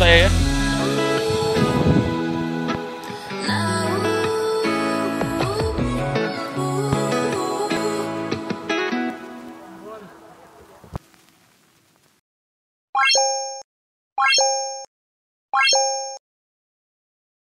tutaj.